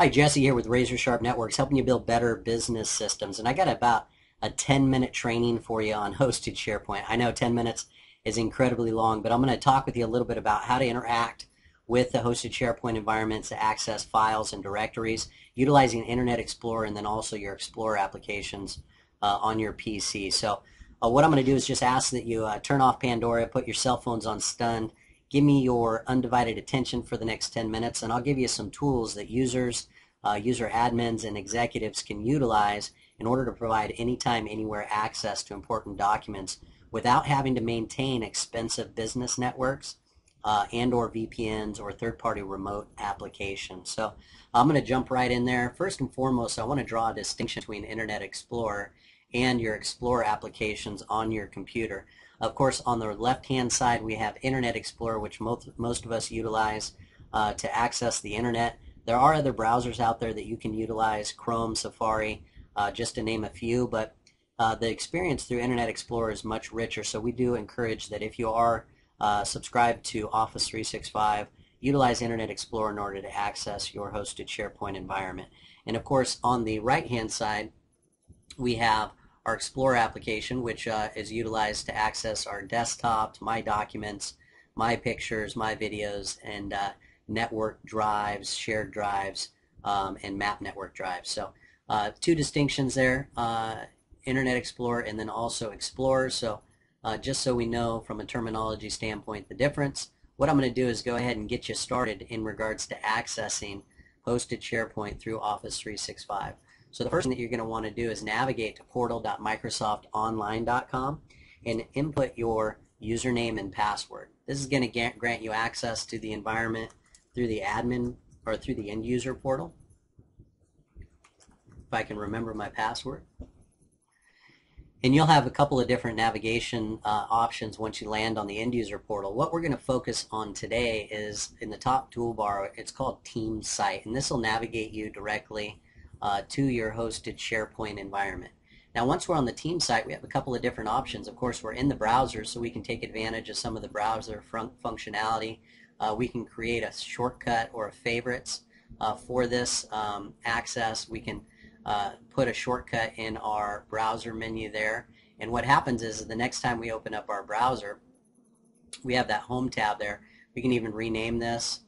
Hi, Jesse here with RazoRSharp Networks, helping you build better business systems. And I got about a 10 minute training for you on hosted SharePoint. I know 10 minutes is incredibly long, but I'm going to talk with you a little bit about how to interact with the hosted SharePoint environments to access files and directories, utilizing Internet Explorer and then also your Explorer applications uh, on your PC. So uh, what I'm going to do is just ask that you uh, turn off Pandora, put your cell phones on stun, give me your undivided attention for the next 10 minutes, and I'll give you some tools that users, uh, user admins, and executives can utilize in order to provide anytime, anywhere access to important documents without having to maintain expensive business networks uh, and or VPNs or third-party remote applications. So I'm going to jump right in there. First and foremost, I want to draw a distinction between Internet Explorer and your Explorer applications on your computer. Of course, on the left-hand side, we have Internet Explorer, which most, most of us utilize uh, to access the Internet. There are other browsers out there that you can utilize, Chrome, Safari, uh, just to name a few, but uh, the experience through Internet Explorer is much richer, so we do encourage that if you are uh, subscribed to Office 365, utilize Internet Explorer in order to access your hosted SharePoint environment. And of course, on the right-hand side, we have our Explorer application, which uh, is utilized to access our desktops, my documents, my pictures, my videos, and uh, network drives, shared drives, um, and map network drives. So uh, two distinctions there, uh, Internet Explorer and then also Explorer. So uh, just so we know from a terminology standpoint the difference, what I'm going to do is go ahead and get you started in regards to accessing hosted SharePoint through Office 365. So the first thing that you're going to want to do is navigate to portal.microsoftonline.com and input your username and password. This is going to grant you access to the environment through the admin or through the end user portal. If I can remember my password. And you'll have a couple of different navigation uh, options once you land on the end user portal. What we're going to focus on today is in the top toolbar, it's called Team Site. And this will navigate you directly uh, to your hosted SharePoint environment. Now once we're on the team site we have a couple of different options. Of course we're in the browser so we can take advantage of some of the browser fun functionality. Uh, we can create a shortcut or a favorites uh, for this um, access. We can uh, put a shortcut in our browser menu there and what happens is the next time we open up our browser we have that home tab there. We can even rename this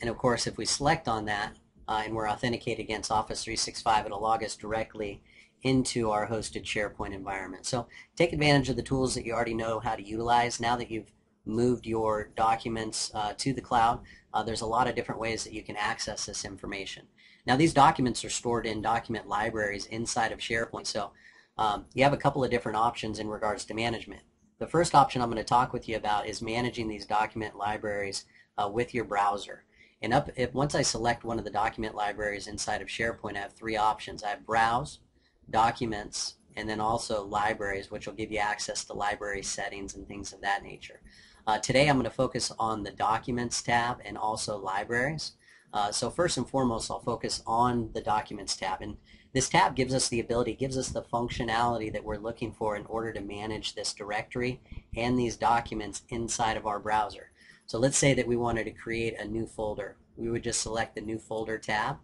And of course, if we select on that uh, and we're authenticated against Office 365, it'll log us directly into our hosted SharePoint environment. So take advantage of the tools that you already know how to utilize. Now that you've moved your documents uh, to the cloud, uh, there's a lot of different ways that you can access this information. Now these documents are stored in document libraries inside of SharePoint, so um, you have a couple of different options in regards to management. The first option I'm going to talk with you about is managing these document libraries uh, with your browser. And up if once I select one of the document libraries inside of SharePoint, I have three options. I have Browse, Documents, and then also Libraries, which will give you access to library settings and things of that nature. Uh, today I'm going to focus on the Documents tab and also Libraries. Uh, so first and foremost, I'll focus on the Documents tab. And this tab gives us the ability, gives us the functionality that we're looking for in order to manage this directory and these documents inside of our browser. So let's say that we wanted to create a new folder. We would just select the new folder tab.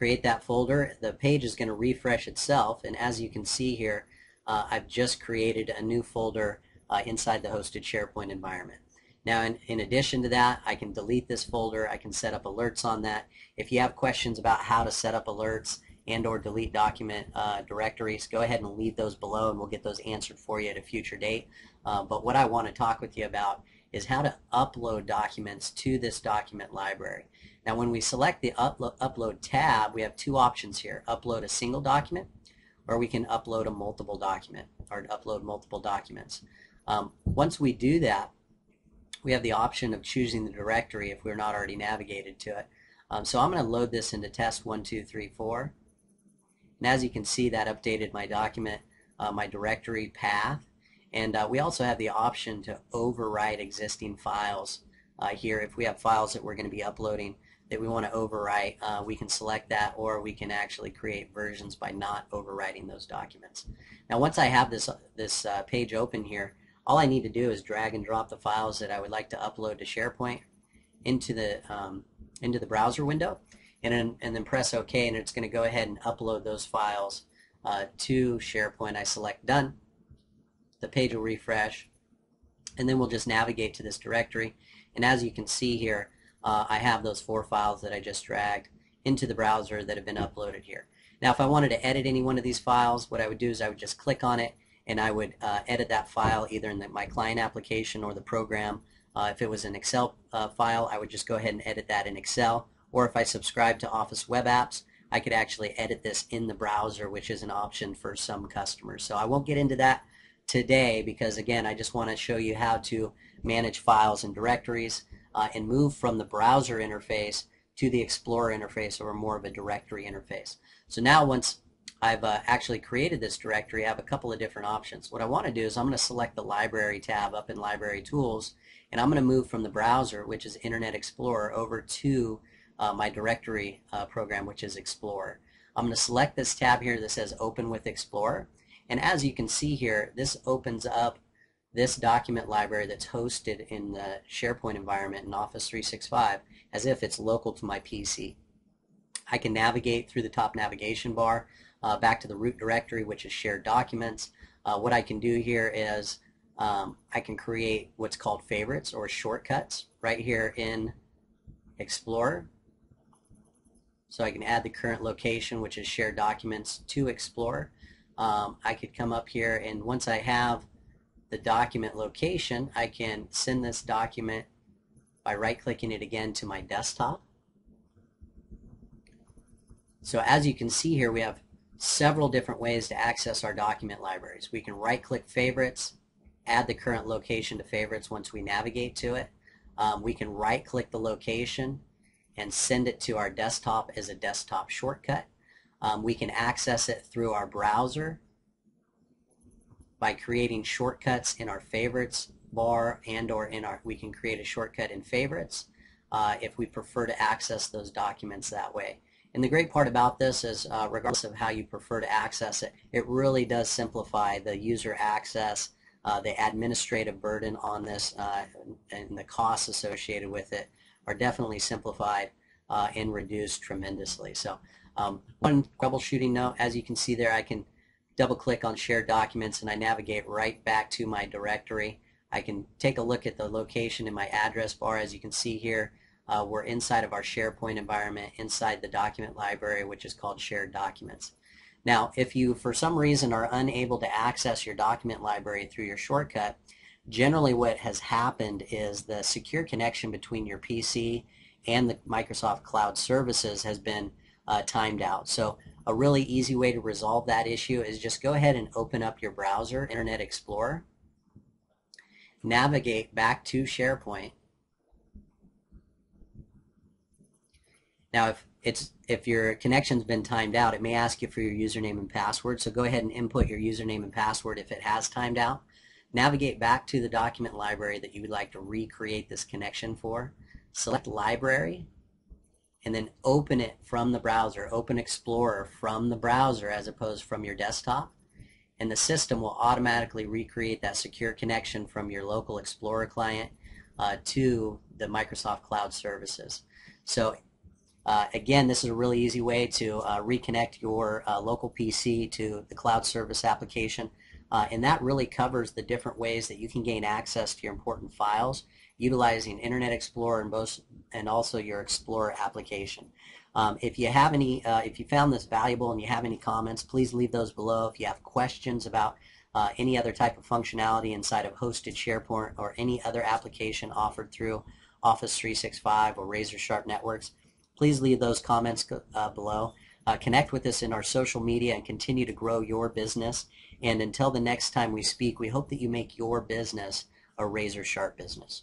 Create that folder. The page is going to refresh itself and as you can see here uh, I've just created a new folder uh, inside the hosted SharePoint environment. Now in, in addition to that I can delete this folder. I can set up alerts on that. If you have questions about how to set up alerts and or delete document uh, directories, go ahead and leave those below and we'll get those answered for you at a future date. Uh, but what I want to talk with you about is how to upload documents to this document library. Now when we select the uplo upload tab, we have two options here. Upload a single document or we can upload a multiple document or upload multiple documents. Um, once we do that, we have the option of choosing the directory if we're not already navigated to it. Um, so I'm going to load this into test 1234. And as you can see, that updated my document, uh, my directory path. And uh, we also have the option to overwrite existing files uh, here. If we have files that we're going to be uploading that we want to overwrite, uh, we can select that or we can actually create versions by not overwriting those documents. Now once I have this, this uh, page open here, all I need to do is drag and drop the files that I would like to upload to SharePoint into the um, into the browser window and then, and then press OK and it's going to go ahead and upload those files uh, to SharePoint. I select done. The page will refresh and then we'll just navigate to this directory and as you can see here uh, I have those four files that I just dragged into the browser that have been uploaded here. Now if I wanted to edit any one of these files what I would do is I would just click on it and I would uh, edit that file either in the, my client application or the program. Uh, if it was an Excel uh, file I would just go ahead and edit that in Excel or if I subscribe to Office Web Apps I could actually edit this in the browser which is an option for some customers. So I won't get into that today because again I just want to show you how to manage files and directories uh, and move from the browser interface to the Explorer interface or more of a directory interface. So now once I've uh, actually created this directory, I have a couple of different options. What I want to do is I'm going to select the Library tab up in Library Tools and I'm going to move from the browser, which is Internet Explorer, over to uh, my directory uh, program, which is Explorer. I'm going to select this tab here that says Open with Explorer and as you can see here, this opens up this document library that's hosted in the SharePoint environment in Office 365 as if it's local to my PC. I can navigate through the top navigation bar uh, back to the root directory, which is shared documents. Uh, what I can do here is um, I can create what's called favorites or shortcuts right here in Explorer. So I can add the current location, which is shared documents, to Explorer um, I could come up here and once I have the document location, I can send this document by right-clicking it again to my desktop. So as you can see here, we have several different ways to access our document libraries. We can right-click favorites, add the current location to favorites once we navigate to it. Um, we can right-click the location and send it to our desktop as a desktop shortcut. Um, we can access it through our browser by creating shortcuts in our favorites bar and or in our, we can create a shortcut in favorites uh, if we prefer to access those documents that way. And the great part about this is uh, regardless of how you prefer to access it, it really does simplify the user access, uh, the administrative burden on this uh, and the costs associated with it are definitely simplified uh, and reduced tremendously. So um, one troubleshooting note, as you can see there, I can double click on shared documents and I navigate right back to my directory. I can take a look at the location in my address bar. As you can see here, uh, we're inside of our SharePoint environment, inside the document library, which is called Shared Documents. Now, if you, for some reason, are unable to access your document library through your shortcut, generally what has happened is the secure connection between your PC and the Microsoft Cloud Services has been uh, timed out. So a really easy way to resolve that issue is just go ahead and open up your browser, Internet Explorer, navigate back to SharePoint. Now if it's if your connection's been timed out, it may ask you for your username and password, so go ahead and input your username and password if it has timed out. Navigate back to the document library that you would like to recreate this connection for. Select Library, and then open it from the browser, open Explorer from the browser as opposed from your desktop, and the system will automatically recreate that secure connection from your local Explorer client uh, to the Microsoft Cloud Services. So uh, again, this is a really easy way to uh, reconnect your uh, local PC to the cloud service application. Uh, and that really covers the different ways that you can gain access to your important files utilizing Internet Explorer and, both, and also your Explorer application. Um, if you have any, uh, if you found this valuable and you have any comments, please leave those below. If you have questions about uh, any other type of functionality inside of hosted SharePoint or any other application offered through Office 365 or RazoRSharp Networks, please leave those comments uh, below. Uh, connect with us in our social media and continue to grow your business. And until the next time we speak, we hope that you make your business a razor sharp business.